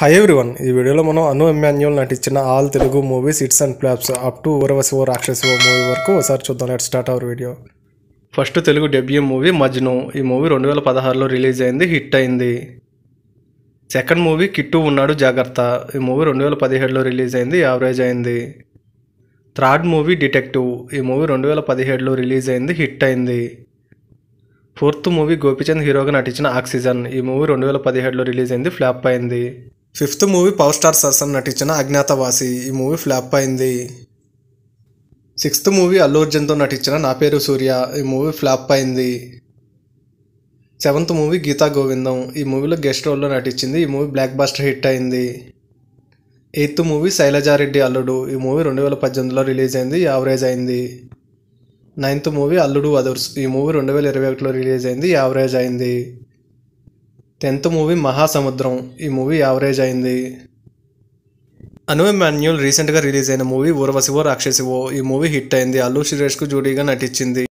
Hi everyone ఈ వీడియోలో మనం అను ఎమ్మాన్యుల్ నటించిన all Telugu movies hits and flops up to Oorvasivo Rakshasivo movie వరకు ఒకసారి చూద్దాం. Let start our video first Telugu debut movie Majnu ఈ మూవీ రెండు వేల పదహారులో రిలీజ్ అయింది హిట్ అయింది. సెకండ్ మూవీ కిట్టు ఉన్నాడు జాగ్రత్త ఈ మూవీ రెండు వేల పదిహేడులో రిలీజ్ అయింది యావరేజ్ అయింది. థర్డ్ మూవీ డిటెక్టివ్ ఈ మూవీ రెండు వేల పదిహేడులో రిలీజ్ అయింది హిట్ అయింది. ఫోర్త్ మూవీ గోపిచంద్ హీరోగా నటించిన ఆక్సిజన్ ఈ మూవీ రెండు వేల పదిహేడులో రిలీజ్ అయింది ఫ్లాప్ అయింది. ఫిఫ్త్ మూవీ పవర్ స్టార్ సర్సన్ నటించిన అజ్ఞాతవాసి. ఈ మూవీ ఫ్లాప్ అయింది. సిక్స్త్ మూవీ అల్లు అర్జున్తో నటించిన నా పేరు సూర్య. ఈ మూవీ ఫ్లాప్ అయింది. Seventh movie Geetha Govindam. ఈ మూవీలో గెస్ట్ రోల్లో నటించింది. ఈ మూవీ బ్లాక్ బాస్టర్ హిట్ అయింది. Eighth movie Sailaja Reddy Alludu. ఈ మూవీ రెండు వేల పద్దెనిమిదిలో రిలీజ్ అయింది. యావరేజ్ అయింది. Ninth movie Alludu Adhurs. ఈ మూవీ రెండు వేల ఇరవై ఒకటిలో రిలీజ్ అయింది. యావరేజ్ అయింది. టెన్త్ మూవీ మహాసముద్రం. ఈ మూవీ యావరేజ్ అయింది. అను మాన్యుల్ రీసెంట్గా రిలీజ్ అయిన మూవీ ఊర్వశివో రాక్షసివో ఈ మూవీ హిట్ అయింది. అల్లు సురేష్కు జోడీగా నటించింది.